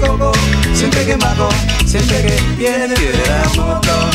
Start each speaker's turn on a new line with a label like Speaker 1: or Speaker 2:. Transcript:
Speaker 1: poco, siempre que mago, siempre que viene, viene la moto.